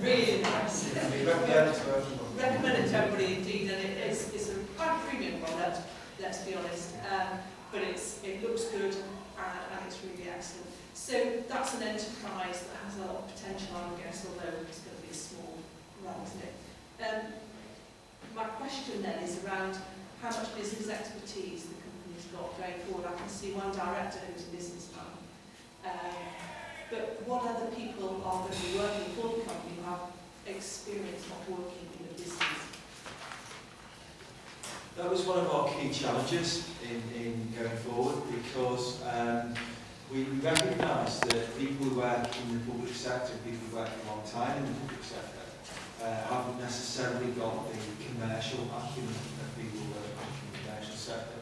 really impressive. Recommend it to everybody indeed, and it is it's a quite premium product, let's be honest. Um, but it's it looks good and, and it's really excellent. So that's an enterprise that has a lot of potential, I would guess, although it's going to be a small run, isn't it? Um, my question then is around how much business expertise the company's got going forward. I can see one director who's a businessman. Um, but what other people are going to be working for the company have experience of working in the business? That was one of our key challenges in, in going forward because um, we recognise that people who work in the public sector, people who work a long time in the public sector, uh, haven't necessarily got the commercial acumen that people work in the commercial sector.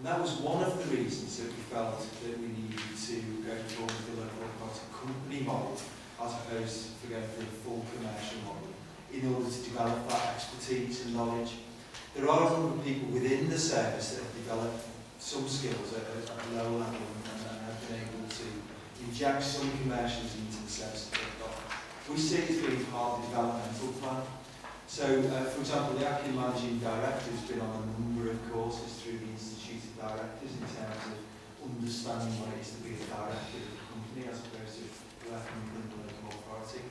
And that was one of the reasons that we felt that we needed to go forward with the local authority company model as opposed to going for the full commercial model in order to develop that expertise and knowledge There are a number of people within the service that have developed some skills at, at a low level and, and have been able to inject some commercials into the service that they've got. We see it as being part of the developmental plan. So, uh, for example, the acting managing director has been on a number of courses through the Institute of Directors in terms of understanding what it is to be a director of a company as opposed to working within the local authority.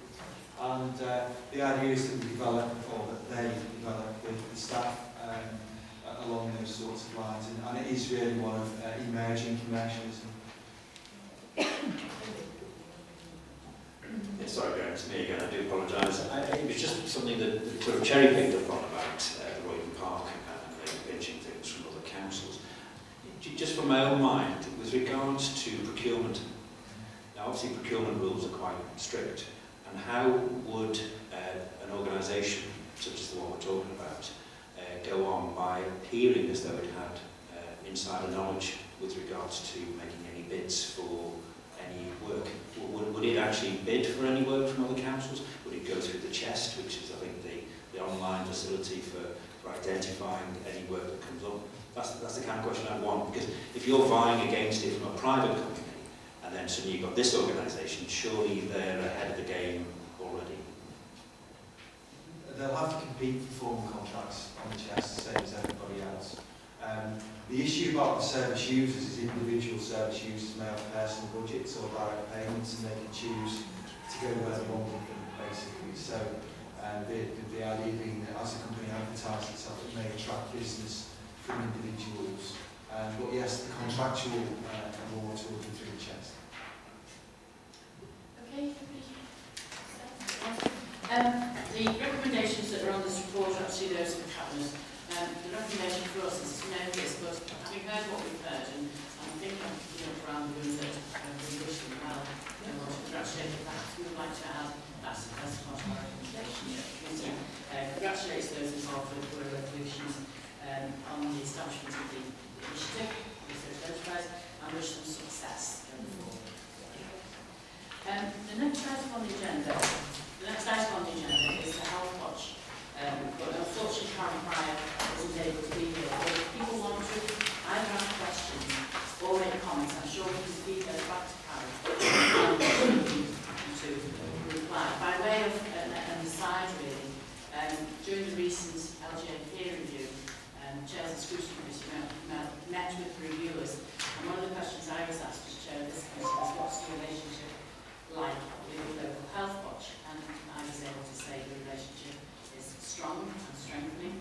And uh, the idea is that we develop, or that they develop with the staff um, along those sorts of lines. And, and it is really one of uh, emerging commercialism. Sorry, Graham, it's me again. I do apologise. It was just something that, that sort of Cherry picked up on about uh, the Royal Park and maybe pinching things from other councils. Just from my own mind, with regards to procurement, now obviously procurement rules are quite strict, and how would uh, an organisation such as the one we're talking about go on by appearing as though it had uh, insider knowledge with regards to making any bids for any work. Would, would it actually bid for any work from other councils? Would it go through the chest, which is, I think, the, the online facility for, for identifying any work that comes up? That's, that's the kind of question I want, because if you're vying against it from a private company, and then suddenly you've got this organisation, surely they're ahead of the game already. they'll have to compete for formal contracts on the chest, same as everybody else. Um, the issue about the service users is individual service users may have personal budgets or direct payments and they can choose to go where they want with them, basically. So um, the, the, the idea being that as a company advertises itself, it may attract business individuals. Um, but yes, the contractual uh, awards will be through the chest. Okay, Um, the recommendations that are on this report are actually those of Cabinet. Um, the recommendation for us is to know this, but having heard what we've heard, and I think I'm know, around the room that um, we wish them well, and to congratulate them, perhaps we would like to add that as part of our recommendation. So, uh, those involved with the resolutions um, on the establishment of the initiative, research enterprise, and wish them success going forward. Um, the next item on the agenda The next item on the agenda is the Healthwatch. Um, but unfortunately, Karen Pryor isn't able to be here. But if people want to either ask questions or make comments, I'm sure we can be those back to Karen um, to reply. By way of an, an aside, really, um, during the recent LGA peer review, um, Chairs Committee met, met with reviewers, and one of the questions I was asked as Chair this committee was what's the relationship like with the local Healthwatch? And I was able to say the relationship is strong and strengthening.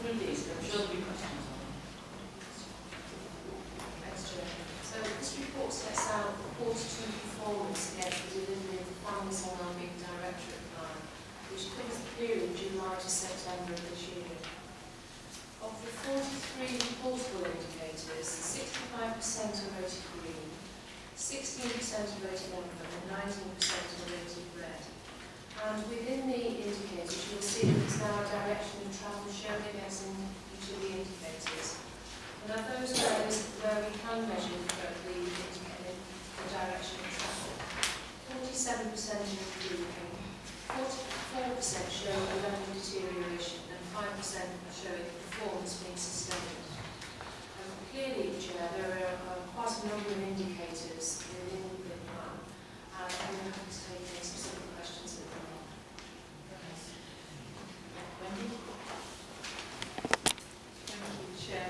through these, I'm sure there'll be questions on So this report sets out quarter two performance against the delivery of the Families and Wellbeing Directorate Plan, which covers the period July to September of this year. Of the 43 reportable indicators, 65% are rated green, 16% are rated amber, and 19% are rated red. And within the indicators, you'll see that there's now a direction and show in each of the indicators. And are those areas where we can measure the, the direction of travel? 47% improving, 44% show a level deterioration, and 5% showing performance being sustained. And clearly, Chair, there are uh, quite a number of indicators within the plan, and I'm happy to take any specific questions at the moment. Wendy?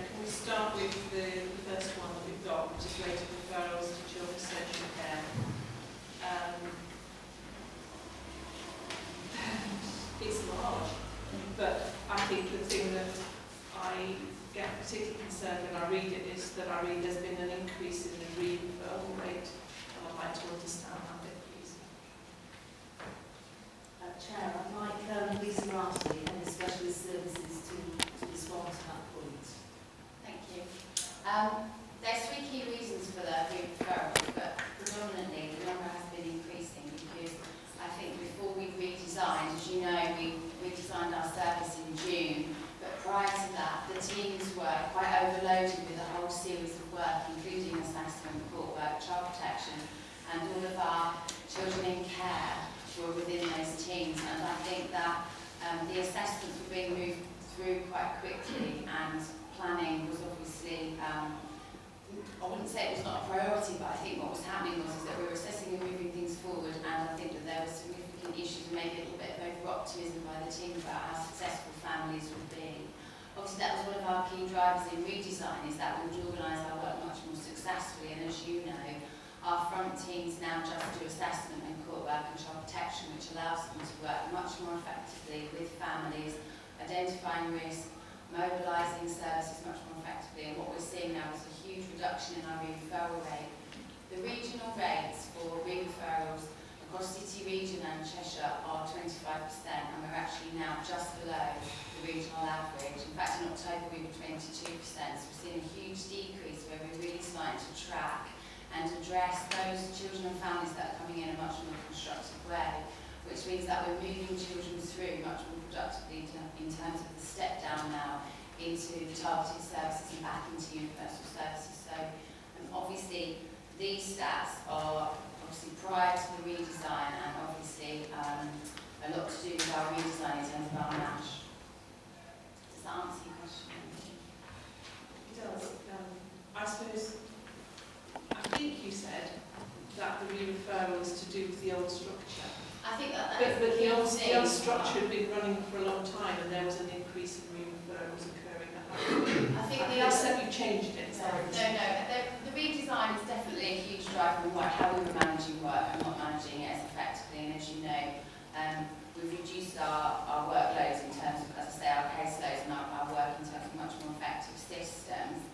Can we start with the, the first one that we've got, which is related referrals to children's social care. Um, it's large, but I think the thing that I get particularly concerned when I read it is that I read there's been an increase in the just below the regional average. In fact, in October we were 22%, so we've seen a huge decrease where we're really starting to track and address those children and families that are coming in a much more constructive way, which means that we're moving children through much more productively in terms of the step down now into targeted services and back into universal services. So um, obviously these stats are obviously prior to the redesign and obviously um, a lot to do with our redesign in terms of our MASH. Does that answer your question? It does. Um, I suppose, I think you said that the re-referral was to do with the old structure. I think that, that but, but the, old, the old structure had been running for a long time and there was an increase in re-referrals occurring at that I think the other... Except you changed it. No, no, no. The, the redesign is definitely a huge driver of how we were managing work and not managing it as effectively. And as you know, um, we've reduced our, our workloads in terms of, as I say, our caseloads and our, our work in terms of much more effective systems.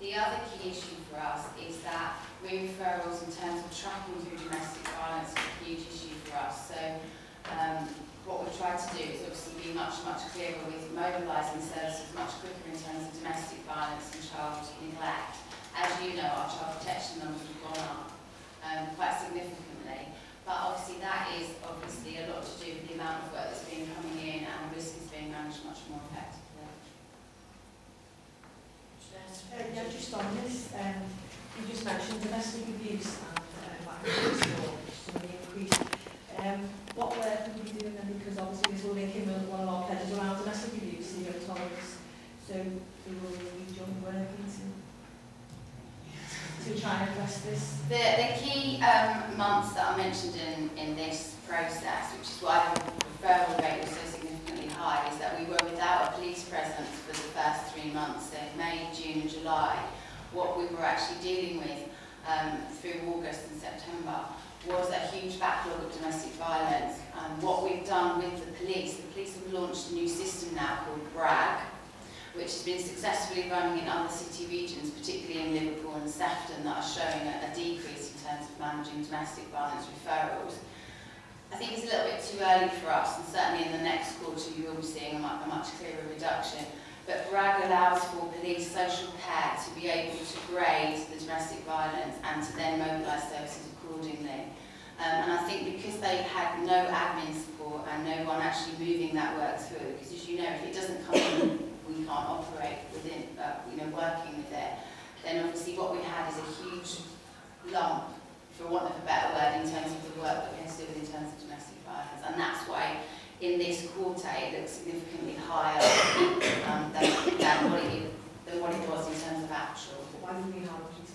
The other key issue for us is that referrals in terms of tracking through domestic violence is a huge issue for us. So um, what we've tried to do is obviously be much, much clearer with mobilising services much quicker in terms of domestic violence and child neglect. As you know, our child protection numbers have gone up um, quite significantly. Obviously that is obviously a lot to do with the amount of work that's been coming in and risk is being managed much more effectively. Uh, yeah, just on this, um, you just mentioned domestic abuse and uh, some increase. Um, what work are we doing then? Because obviously this will link in with one of our pledges around domestic abuse, zero tolerance. So we will be joint working to, to try and address this. The, the key um, months that are mentioned in, in this process, which is why the referral rate was so significantly high, is that we were without a police presence for the first three months, so May, June and July. What we were actually dealing with um, through August and September was a huge backlog of domestic violence. And what we've done with the police, the police have launched a new system now called BRAG, which has been successfully running in other city regions, particularly in Liverpool and Sefton, that are showing a, a decrease in terms of managing domestic violence referrals. I think it's a little bit too early for us, and certainly in the next quarter you will be seeing a much, a much clearer reduction. But BRAG allows for police social care to be able to grade the domestic violence and to then mobilise services accordingly. Um, and I think because they had no admin support and no one actually moving that work through, because as you know, if it doesn't come in, we can't operate within, uh, you know, working with it, then obviously what we had is a huge lump, for want of a better word, in terms of the work that we had to do in terms of domestic violence. And that's why in this quarter it looks significantly higher um, than, than, what it, than what it was in terms of actual. Why we have police?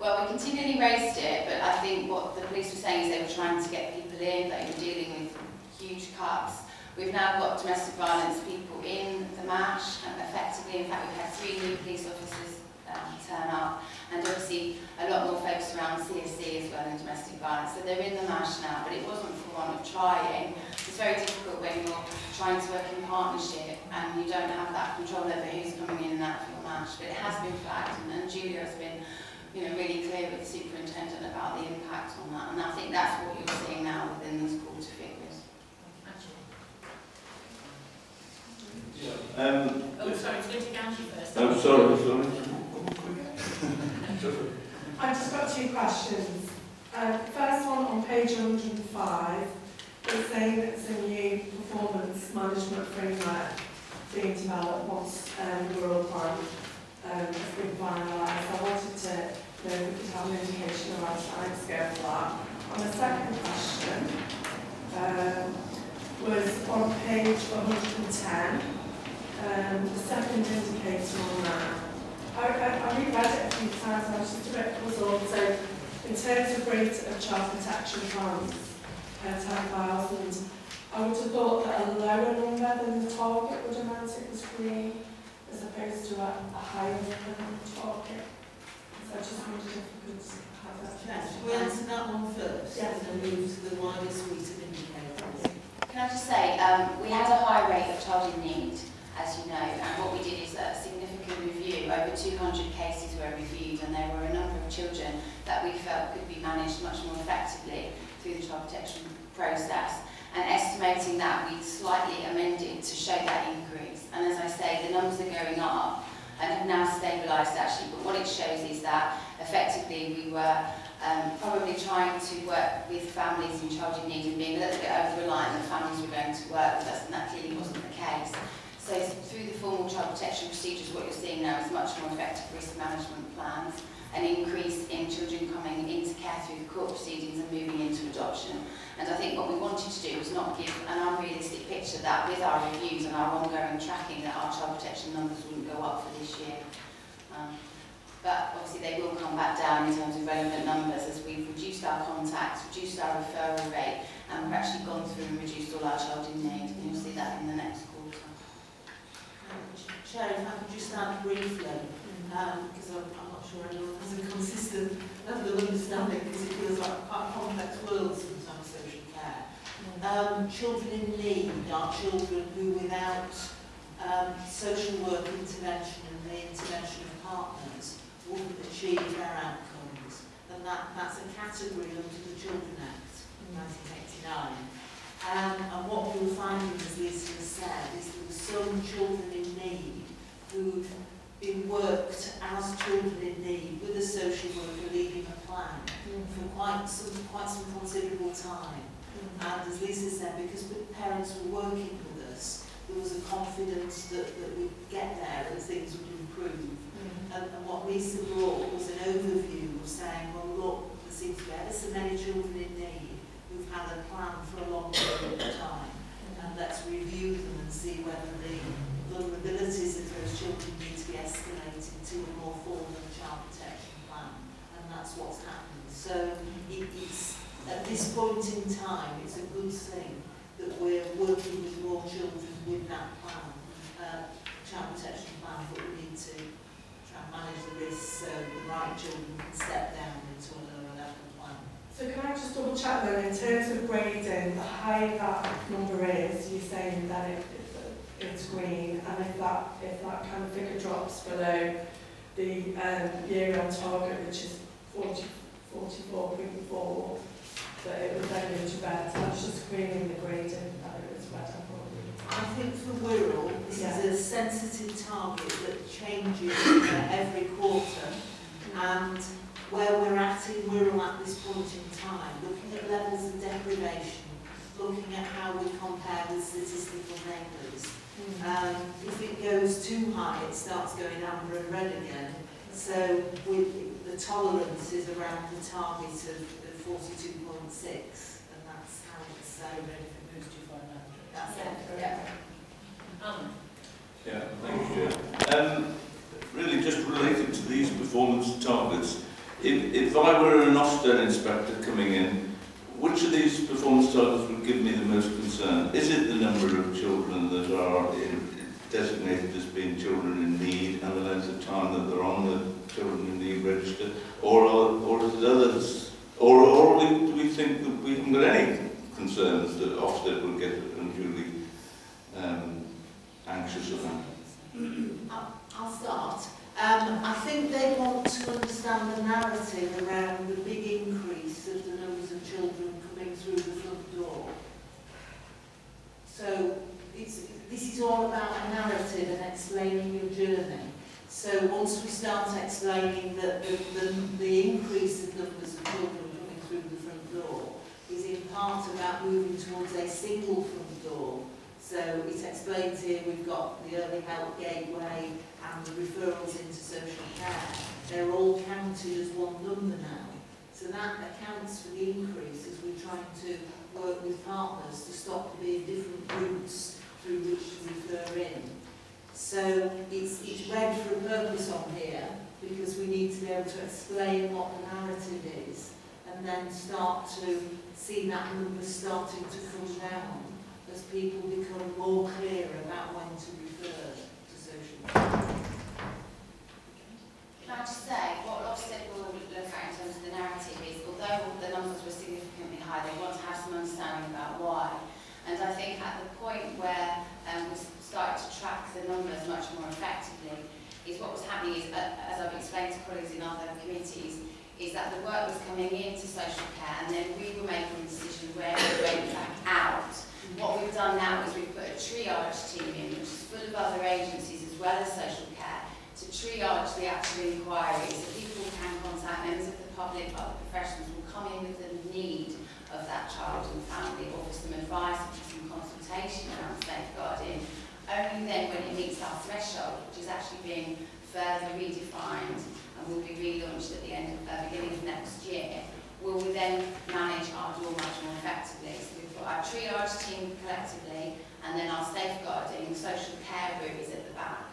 Well, we continually raised it, but I think what the police were saying is they were trying to get people in, they were dealing with huge cuts. We've now got domestic violence people in the MASH, and effectively, in fact, we've had three new police officers um, turn up, and obviously a lot more focus around CSC as well and domestic violence. So they're in the MASH now, but it wasn't for want of trying. It's very difficult when you're trying to work in partnership and you don't have that control over who's coming in and out of your MASH, but it has been flagged, and, and Julia has been you know, really clear with the superintendent about the impact on that. And I think that's what you're seeing now within these quarter figures. Oh, Um, sorry, it's going to Ganji first. I'm sorry, sorry. I've just got two questions. Uh, first one on page 105, it's saying that it's a new performance management framework being developed once um, the Wirral Plan um, has been finalised. I wanted to know if we could have an indication around timescale for that. And the second question um, was on page 110, um, the second indicator on that. I, I, I reread it a few times, and I was just a bit puzzled. So, in terms of rate of child protection funds, uh, 10,000, I would have thought that a lower number than the target would have meant it was green, as opposed to a, a higher number than the target. So I just wondered if you could have that. Yes, we'll answer that one first, Yes. and then move to the wider suite of indicators. Can I just say, um, we had a high rate of child in need, as you know, and what we did is a significant review. Over 200 cases were reviewed, and there were a number of children that we felt could be managed much more effectively through the child protection process. And estimating that, we slightly amended to show that increase. And as I say, the numbers are going up and have now stabilised actually, but what it shows is that effectively we were um, probably trying to work with families in child in need and being a little bit over-reliant that families were going to work with us, and that clearly wasn't the case. So through the formal child protection procedures, what you're seeing now is much more effective risk management plans, an increase in children coming into care through the court proceedings and moving into adoption. And I think what we wanted to do was not give an unrealistic picture that with our reviews and our ongoing tracking that our child protection numbers wouldn't go up for this year. Um, but obviously they will come back down in terms of relevant numbers as we've reduced our contacts, reduced our referral rate, and we've actually gone through and reduced all our child in need, and you'll see that in the next. Chair, if I could just add briefly, because um, mm. I'm, I'm not sure anyone has a consistent level of understanding because it feels like quite a complex world sometimes, social care. Um, children in need are children who without um, social work intervention and the intervention of partners wouldn't achieve their outcomes. And that, that's a category under the Children Act, mm. 1989. Um, and what we were finding, as Lisa has said, is there were some children in need who'd been worked as children in need with a social worker leading a plan mm. for quite some, quite some considerable time. Mm. And as Lisa said, because the parents were working with us, there was a confidence that, that we'd get there and things would improve. Mm. And, and what Lisa brought was an overview of saying, well, look, there seems to be ever so many children in need had a plan for a long period of time. And let's review them and see whether the vulnerabilities of those children need to be escalated to a more formal child protection plan. And that's what's happened. So it, it's, at this point in time, it's a good thing that we're working with more children with that plan, uh, child protection plan, but we need to try and manage the risks so the right children can step down into a lower. So can I just double check then, in terms of grading, the higher that number is, you're saying that it, it's green, and if that, if that kind of figure drops below the um, year on target, which is 40, 44.4, that it would then go to red, that's just greening the grading, that it was red. I think for Wirral, this Yeah. is a sensitive target that changes every quarter, and where we're at in Wirral at this point in time, looking at levels of deprivation, looking at how we compare with statistical neighbours. Um, if it goes too high, it starts going amber and red again. So with, the tolerance is around the target of, of 42.6, and that's how it's so ready for moves to 500. That's it. Yeah. Um, Yeah, thank you, Chair. Um, really just related to these performance targets, if, if I were an Ofsted inspector coming in, which of these performance targets would give me the most concern? Is it the number of children that are in, designated as being children in need and the length of time that they're on the children in need register, or, are, or is it others? Or, or do we think that we haven't got any concerns that Ofsted will get unduly um, anxious about? I'll, I'll start. Um, I think they want to understand the narrative around the big increase of the numbers of children coming through the front door. So it's, this is all about a narrative and explaining your journey. So once we start explaining that the, the, the increase in numbers of children coming through the front door is in part about moving towards a single front door, so it explains here we've got the early help gateway and the referrals into social care. They're all counted as one number now. So that accounts for the increase as we're trying to work with partners to stop there being different routes through which to refer in. So it's, it's read for a purpose on here because we need to be able to explain what the narrative is and then start to see that number starting to come down as people become more clear about when to refer to social care. Can I just say, what Ofsted will look at in terms of the narrative is, although the numbers were significantly high, they want to have some understanding about why. And I think at the point where um, we started to track the numbers much more effectively, is what was happening is, uh, as I've explained to colleagues in other committees, is that the work was coming into social care and then we were making a decision where it went back out. What we've done now is we've put a triage team in, which is full of other agencies as well as social care, to triage the actual inquiries so people can contact members of the public, other professionals will come in with the need of that child and family, offer some advice, offer some consultation around safeguarding. Only then when it meets our threshold, which is actually being further redefined and will be relaunched at the end of, uh, beginning of next year, will we then manage our door much more effectively. So we've got our triage team collectively and then our safeguarding social care route is at the back.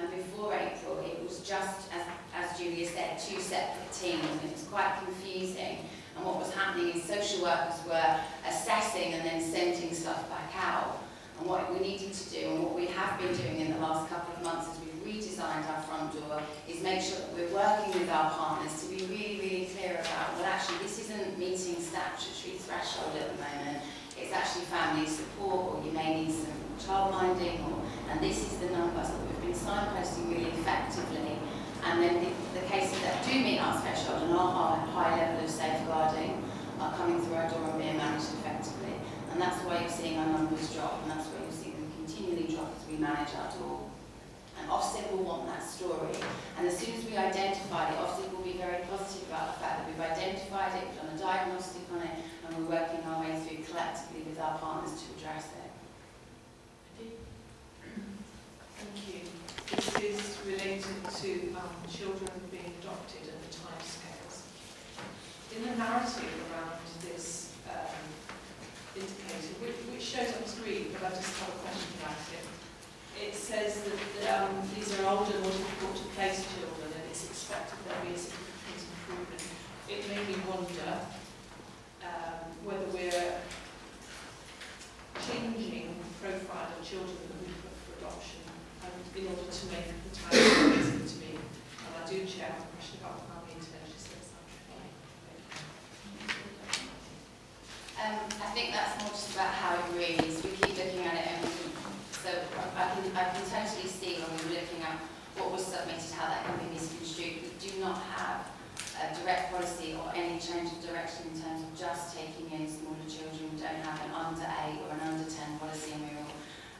And before April, it was just, as, as Julia said, two separate teams and it was quite confusing. And what was happening is social workers were assessing and then sending stuff back out. And what we needed to do, and what we have been doing in the last couple of months as we've redesigned our front door, is make sure that we're working with our partners to be really, really clear about, well, actually, this isn't meeting statutory threshold at the moment. It's actually family support, or you may need some childminding, or, and this is the number. So we've been signposting really effectively. And then the, the cases that do meet our threshold and are high, high level of safeguarding are coming through our door and being managed effectively. And that's why you're seeing our numbers drop, and that's why you're seeing them continually drop as we manage our door. And Ofsted will want that story. And as soon as we identify it, Ofsted will be very positive about the fact that we've identified it, we've done a diagnostic on it, and we're working our way through collectively with our partners to address it. Thank you. This is related to um, children being adopted and the time timescales. In the narrative around this um, which, which shows on screen, but I just have a question about it. It says that um, these are older, more difficult to place children, and it's expected there'll be a significant improvement. It made me wonder um, whether we're changing the profile of children that we put for adoption and in order to make the time to me. And I do chair a question about family intervention service. Um, I think that's more just about how it reads. We keep looking at it and so I can, I can totally see when we were looking at what was submitted, how that can be misconstrued. We do not have a direct policy or any change of direction in terms of just taking in smaller children. We don't have an under 8 or an under 10 policy we're all,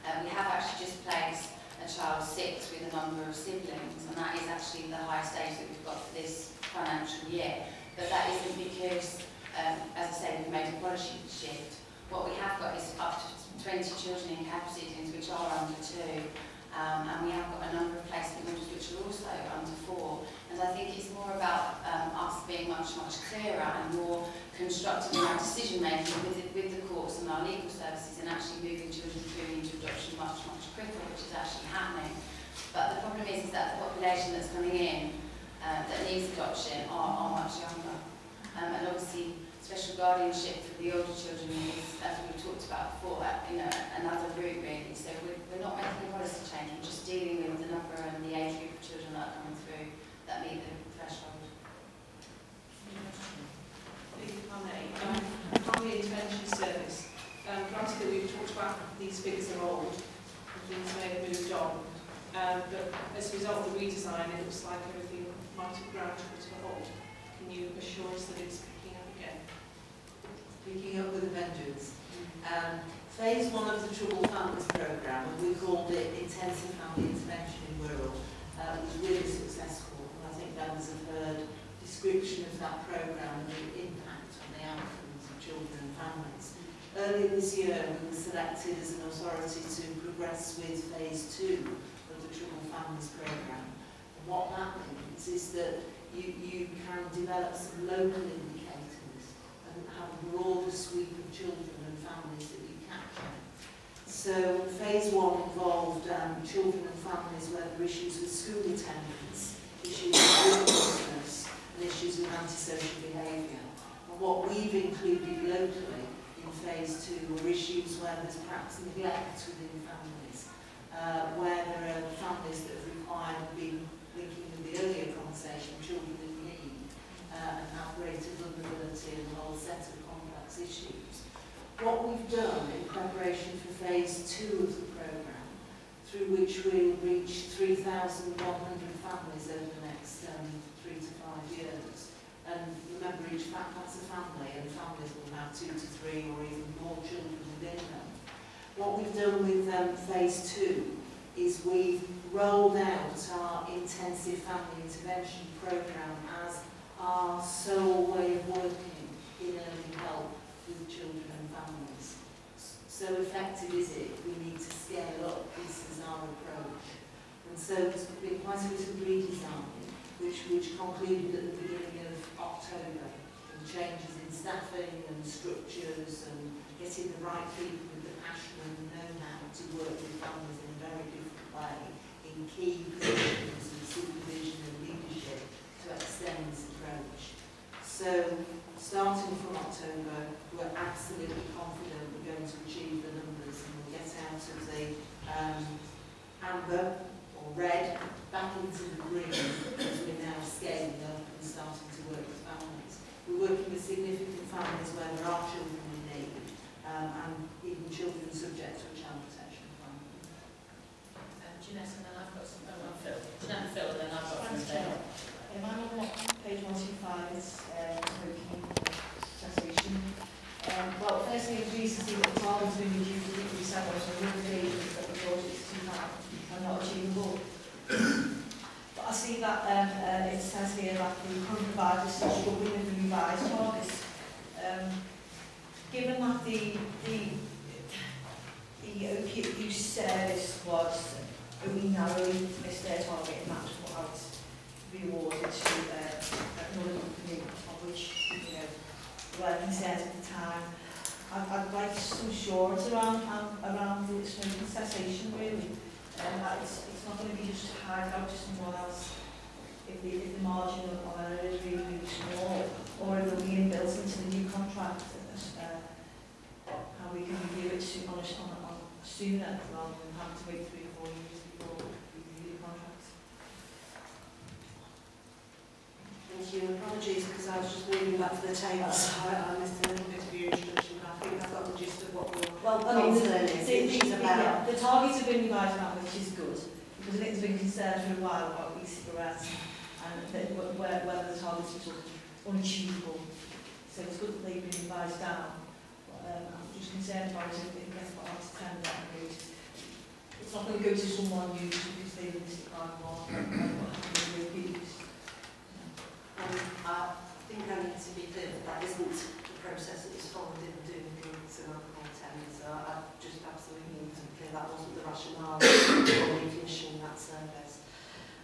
uh, we have actually just placed a child six with a number of siblings and that is actually the highest age that we've got for this financial year. But that isn't because um, as I say, we've made a policy shift. What we have got is up to 20 children in care proceedings, which are under two, um, and we have got a number of placement orders which are also under four. And I think it's more about um, us being much, much clearer and more constructive in our decision making with, with the courts and our legal services and actually moving children through into adoption much, much quicker, which is actually happening. But the problem is, is that the population that's coming in uh, that needs adoption are, are much younger. Um, and obviously, special guardianship for the older children is, as we've talked about before, you know, another route really. So we're, we're not making a policy change, we're just dealing with the number and the age group of children that are coming through that meet the threshold. Um, family intervention service. Um, granted we've talked about these figures are old, things may have moved on, um, but as a result of the redesign, it looks like everything might have ground to a halt. You assure us that it's picking up again? picking up with a vengeance. Um, phase one of the Troubled Families Programme, we called it Intensive Family Intervention in Wirral, uh, was really successful. And I think members have heard description of that programme and the impact on the outcomes of children and families. Earlier this year, we were selected as an authority to progress with phase two of the Troubled Families Programme. And what that means is that you, you can develop some local indicators and have a broader sweep of children and families that you capture. So phase one involved um, children and families where there were issues with school attendance, issues with homelessness and issues with antisocial behaviour. And what we've included locally in phase two were issues where there's perhaps neglect within families, uh, where there are families that have required being the earlier conversation, children in need, uh, and have greater vulnerability and a whole set of complex issues. What we've done in preparation for phase two of the programme, through which we'll reach 3,100 families over the next um, three to five years, and remember each fa- that's a family, and families will have two to three or even more children within them. What we've done with um, phase two is we've rolled out our intensive family intervention programme as our sole way of working in early help with children and families. So effective is it, we need to scale up, this is our approach. And so there's been quite a bit of redesign, which, which concluded at the beginning of October, and changes in staffing and structures and getting the right people with the passion and the know-how to work with families in a very different way in key positions of supervision and leadership to extend this approach. So, starting from October, we're absolutely confident we're going to achieve the numbers and we'll get out of the um, amber or red back into the green as we're now scaling up and starting to work with families. We're working with significant families where there are children in need um, and even children subject to a child protection plan. Um, Jeanette, and then I've got some, oh, Phil. Jeanette and Phil, and then I've got Thanks, Phil. Um, I'm on page 125, it's uh, smoking cessation. Um, well, firstly, it's pleased to see that the target's been reduced to 57, so we're really that we thought it's too high and not achievable. but I see that um, uh, it says here that the current providers still struggling with the revised targets. Um, given that the, the, the opiate use service was only narrowly missed their target and that was what I was rewarded to uh, another company of which, you know, were concerned at the time. I'd, I'd like some assurance around, um, around the smoking cessation really. Um, that it's, it's not going to be just hired out to someone else if the, if the margin of error is really, really small or if it'll be inbuilt into the new contract uh, how we can review it soon, on, a, on, a- on sooner rather than having to wait three or four years before we review the contract. Thank you. Apologies because I was just to the I, I missed a little bit of your introduction, but I think I've got the gist of what we're Well, I mean, the, the, the, the, about. the targets have been revised now, which is good, because I think there's been concerns for a while about e-cigarettes and that, where, whether the targets are sort of unachievable. So it's good that they've been revised down. Um, I'm just concerned about it it gets put out to tender and goes, it's not going to go to someone new because they've listed by more and what happens with abuse. Um, I think I need to be clear that that isn't the process that was followed in doing the alcohol tents. So I just absolutely need to be clear that wasn't the rationale for recommissioning that service.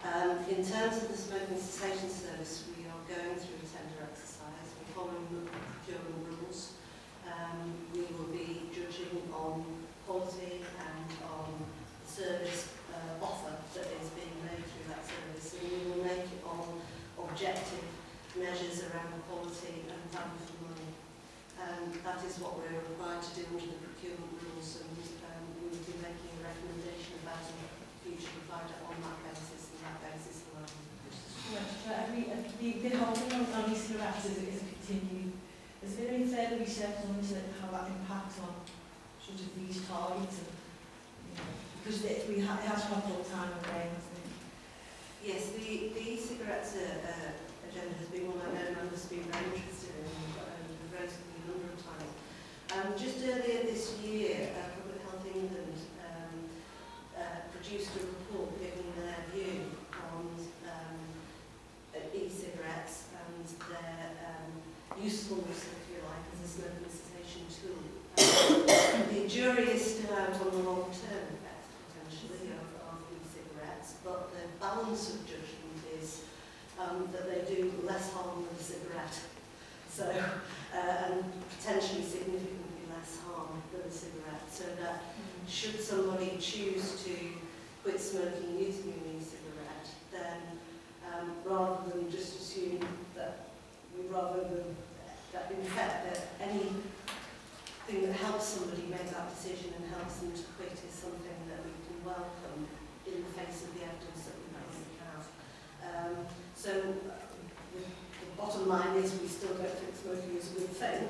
Um, in terms of the smoking cessation service, we are going through a tender exercise. We're following the procurement it, we ha it has cropped up time and again, hasn't it? Yes, the, the e-cigarettes uh, uh, agenda has been one I know members have been very interested in and um, we've raised it a number of times. Um, just earlier this year, uh, Public Health England um, uh, produced a report giving their view on um, uh, e-cigarettes and their um, usefulness, if you like, as a smoking cessation tool. Um, the jury is still out on the long-term effect, potentially, of, of e-cigarettes, but the balance of judgment is um, that they do less harm than a cigarette. So, uh, and potentially significantly less harm than a cigarette. So that should somebody choose to quit smoking using an e-cigarette, then um, rather than just assume that we rather than that in fact that any thing that helps somebody make that decision and helps them to quit is something that we can welcome in the face of the evidence that we currently have. Um, so uh, the, the bottom line is we still don't think smoking is a good thing.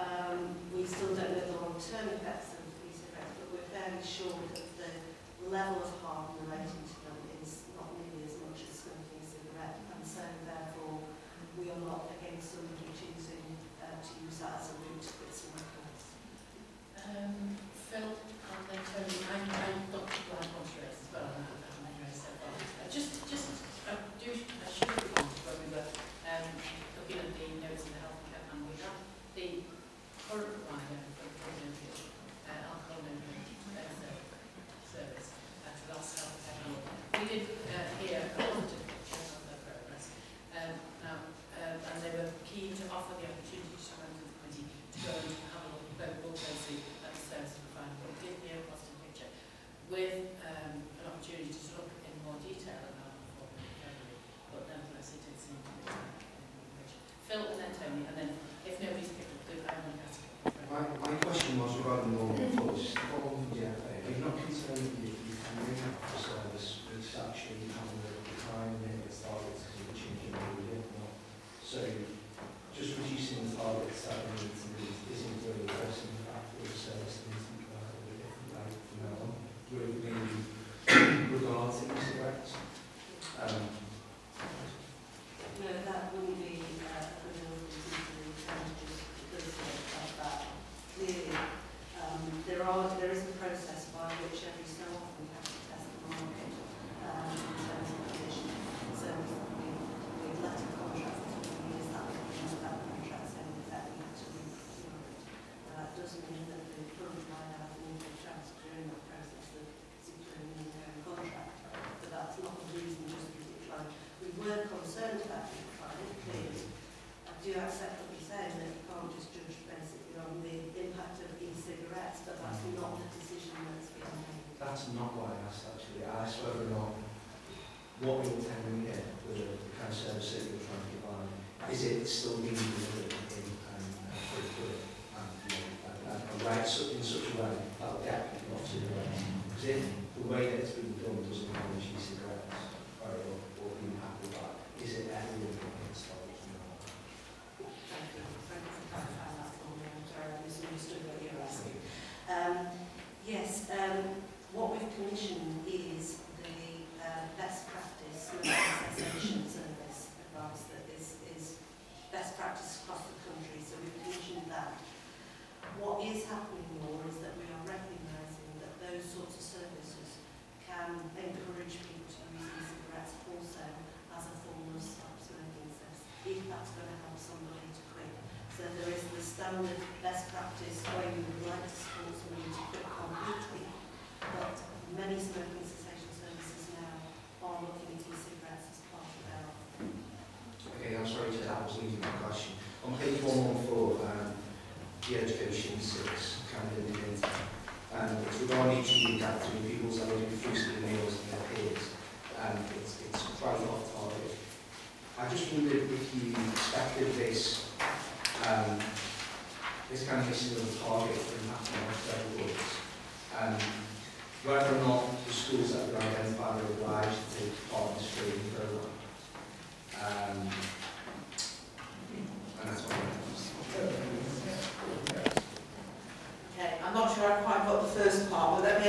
Um, we still don't know the long-term effects of e-cigarettes, but we're fairly sure that the level of harm relating to them is not nearly as much as smoking a cigarette, and so therefore we are not against somebody choosing uh, to use that as a route to quit smoking. Um, Phil, and then Tony, I'm, I'm got to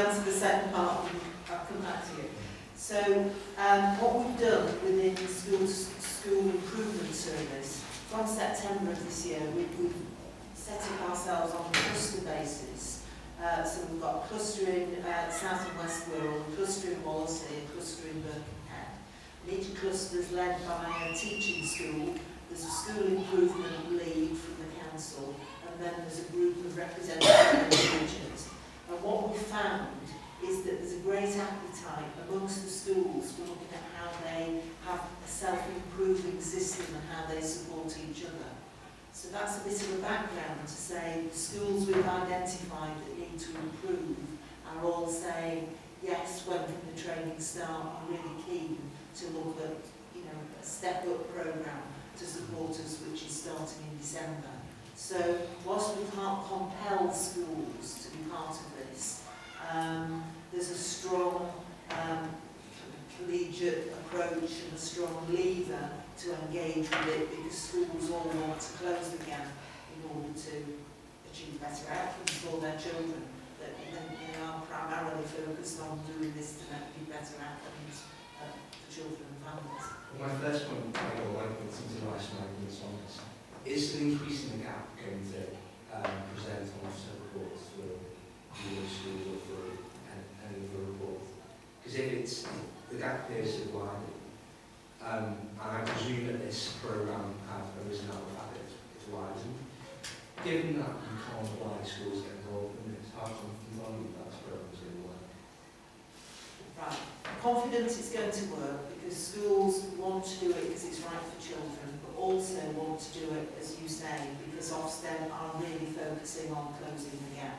answer the second part I'll come back to you. So, um, what we've done within the school, school improvement service, from September of this year, we, we've set up ourselves on a cluster basis. Uh, so we've got a cluster in uh, South and West Wirral, a cluster in Wallasey, a cluster in Birkenhead. And each cluster is led by a teaching school. There's a school improvement lead from the council, and then there's a group of representatives from the teachers. And what we found is that there's a great appetite amongst the schools for looking at how they have a self-improving system and how they support each other. So that's a bit of a background to say the schools we've identified that need to improve are all saying, yes, when can the training start? I'm really keen to look at, you know, a step-up programme to support us, which is starting in December. So whilst we can't compel schools to be part of this, um, there's a strong um, collegiate approach and a strong lever to engage with it because schools all want to close the gap in order to achieve better outcomes for their children. That they, are primarily focused on doing this to make better outcomes uh, for children and families. My first point, I go like with something like my minutes on this. Is an increase in the gap going to um, present on Ofsted reports for the schools or for any, other report? Because if it's, the gap to have widened, um, and I presume that this programme has arisen out of that it's, widened. Given that you can't oblige schools get involved in this, how are you that this programme is going to work? Right. Confident it's going to work because schools want to do it because it's right for children, also want to do it, as you say, because Ofsted are really focusing on closing the gap.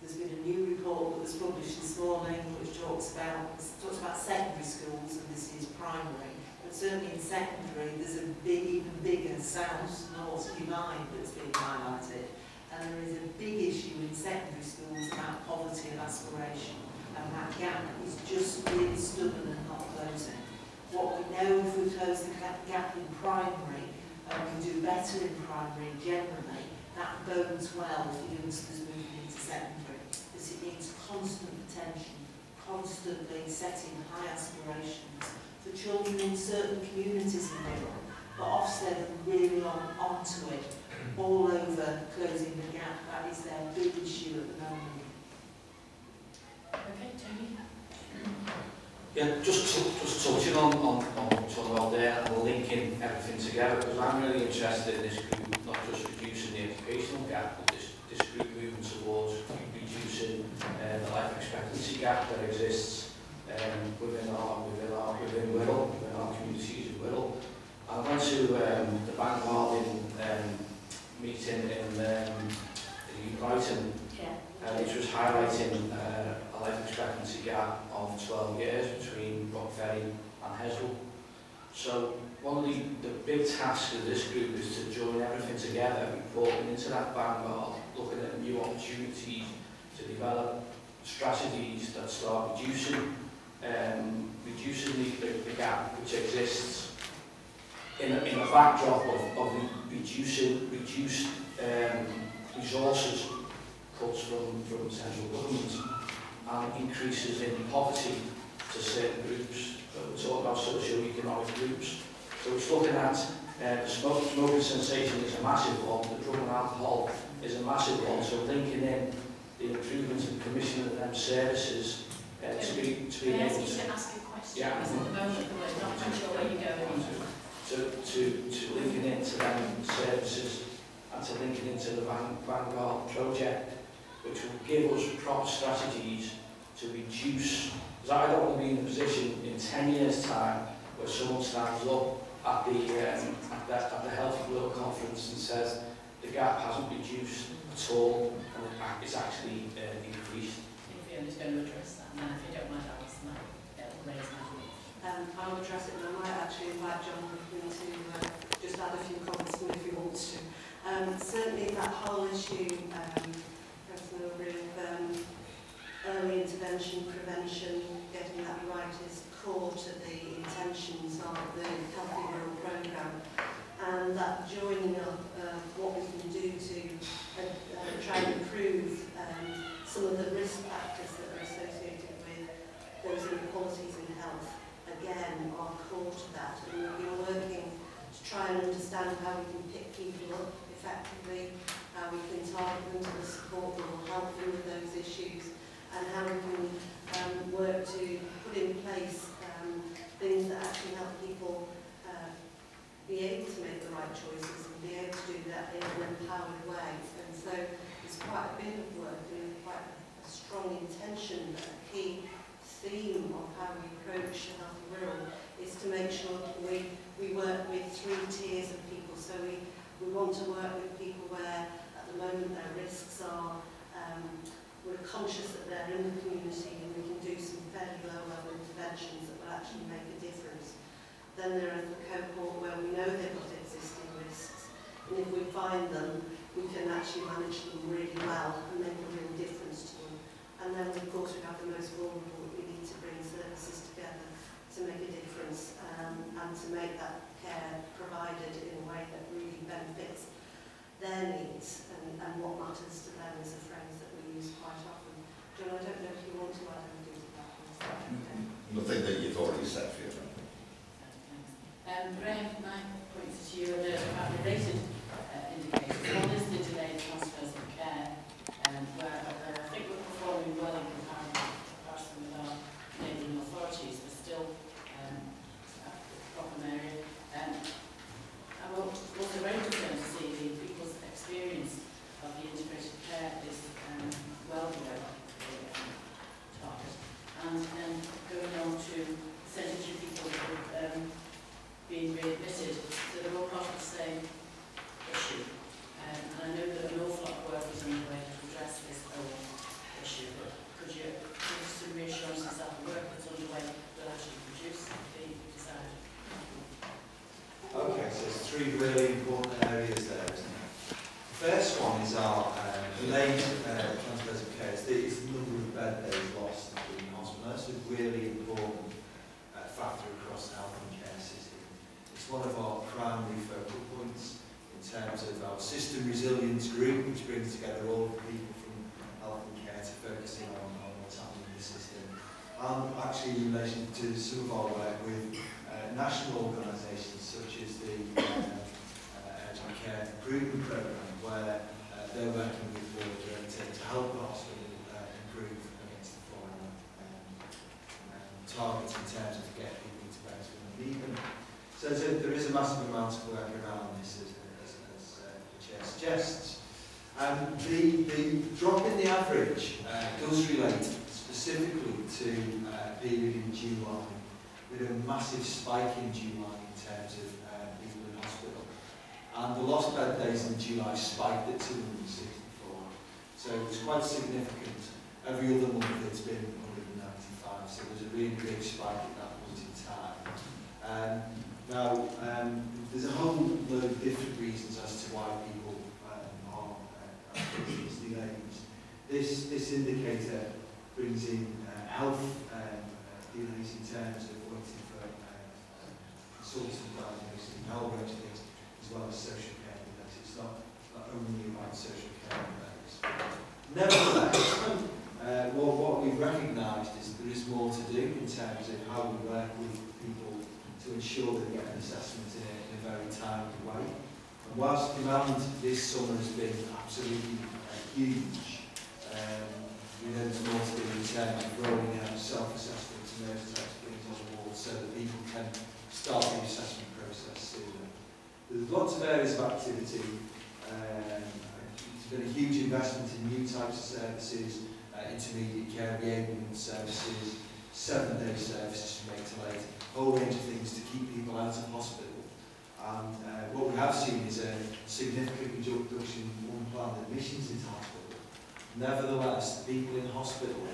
There's been a new report that was published this morning which talks about talks about secondary schools, and this is primary, but certainly in secondary, there's a big, even bigger south-north divide that's been highlighted. And there is a big issue in secondary schools about poverty of aspiration. And that gap is just really stubborn and not closing. What we know if we close the gap- in primary, and we do better in primary generally, that bodes well for youngsters moving into secondary. Because it needs constant attention, constantly setting high aspirations for children in certain communities in Europe, but Ofsted really on, onto it, all over closing the gap. That is their big issue at the moment. Okay, Tony? Yeah, just just touching on on on Tunwell there and linking everything together because I'm really interested in this group not just reducing the educational gap but this this group moving towards reducing uh, the life expectancy gap that exists um, within our within our within Wirral within our communities in Wirral. I went to um, the Bank in, um, meeting in um, in Brighton yeah. uh, which was highlighting uh, a life expectancy gap of 12 years between Rock Ferry and Heswall. So one of the, the big tasks of this group is to join everything together, reporting into that vanguard, looking at new opportunities to develop strategies that start reducing um, reducing the, the, the gap which exists in a, in a backdrop of, of reducing reduced um, resources cuts from, from central government and increases in poverty to certain groups. But we're talking about socio-economic groups. So it's looking at uh, the smoke, smoking sensation is a massive one, the drug and alcohol is a massive one. So linking in the improvements and commission of them services uh, to be, to be able to... to ask a question? Yeah. Because at the moment we're not sure where you're going. To, to, to linking into them services and to linking into the Van, Vanguard project. Which will give us proper strategies to reduce, because I don't want to be in a position in 10 years' time where someone stands up at the, um, at the, at the Healthy Wirral Conference and says the gap hasn't reduced at all and it's actually uh, increased. If just going to address that, and if you don't mind, Alison, that'll raise my hand. Um, I'll address it and I might actually invite John Griffin to uh, just add a few comments to if he wants to. Um, certainly that whole issue, um, Um, early intervention, prevention, getting that right is core to the intentions of the Healthy Wirral Programme. And that joining up uh, what we can do to uh, uh, try and improve um, some of the risk factors that are associated with those inequalities in health again are core to that. And been working to try and understand how we can pick people up effectively, how we can target them to the support that will help them with those issues and how we can um, work to put in place um, things that actually help people uh, be able to make the right choices and be able to do that in an empowered way. And so there's quite a bit of work and quite a strong intention that a key theme of how we approach healthy Wirral is to make sure that we, we work with three tiers of people. So we, we want to work with people where the moment their risks are, um, we're conscious that they're in the community and we can do some fairly low level interventions that will actually make a difference. Then there is the cohort where we know they've got existing risks and if we find them we can actually manage them really well and make a real difference to them. And then of course we have the most vulnerable we need to bring services together to make a difference um, and to make that care provided in a way that really benefits their needs and, and what matters to them as a phrase that we use quite often. John, I don't know if you want to add anything to that. Nothing that you've already said, Fiona. Um, Graham, my points to you are about related uh, indicators. One is the delayed transfers of care, um, where uh, I think we're performing well in comparison comparison with our neighbouring authorities. We're still um, at the problem area. Um, I three been readmitted. to the Republic. part of the Spiked at 264. So it's quite significant. Every other month it's been 195, so there's a really big spike at that point in time. Um, now, um, there's a whole load of different reasons as to why people um, are uh, these delays. This, this indicator brings in uh, health um, uh, delays in terms of waiting for uh, consultant diagnosis and a whole range of things, as well as social care delays. It's not, not only about social care events. Nevertheless, uh, well, what we've recognised is there is more to do in terms of how we work with people to ensure that they get an assessment in a, in a very timely way. And whilst demand this summer has been absolutely uh, huge, um, we know there's more to do in terms of rolling out self-assessment and those types of things on the wall so that people can start the assessment process sooner. There's lots of areas of activity Um, there's been a huge investment in new types of services, uh, intermediate care, reablement services, seven-day services from 8 to 8, a whole range of things to keep people out of hospital. And uh, what we have seen is a significant reduction in unplanned admissions into hospital. Nevertheless, the people in hospital,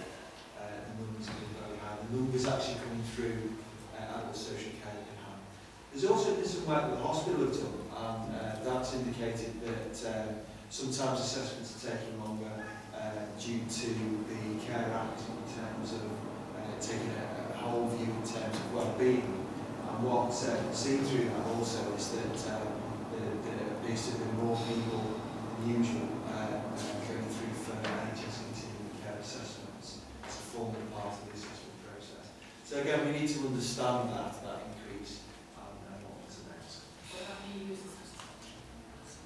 uh, the numbers have been very high. The numbers actually coming through uh, adult social care There's also been some work that the hospital have done, and uh, that's indicated that um, sometimes assessments are taking longer uh, due to the Care Act in terms of uh, taking a, a whole view in terms of well-being. And what uh, seen through that also is that um, there, appears to been more people than usual uh, uh, going through for NHS continuing care assessments as a formal part of the assessment process. So again, we need to understand that, that increase and, and what it's about. What about the user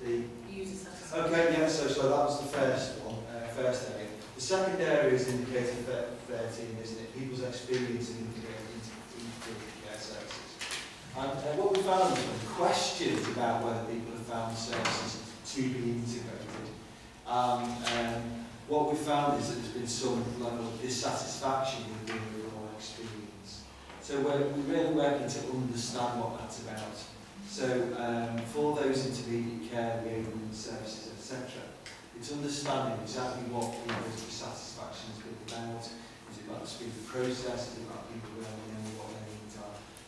The User satisfaction. Okay, yeah, so, so that was the first one, uh, first area. The second area is indicator thir- 13, isn't it? People's experience in integrating into integrated care services. And uh, what we found was questions about whether people have found services to be integrated. Um, what we found is that there's been some level of dissatisfaction with the overall experience. So we're, we're really working to understand what that's about. So um, for those intermediate care, enablement services, etc., it's understanding exactly what people's dissatisfaction has been about. Is it about the speed of process? Is it about people are?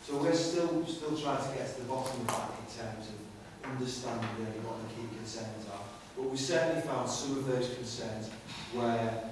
So we're still still trying to get to the bottom of that in terms of understanding really what the key concerns are. But we certainly found some of those concerns where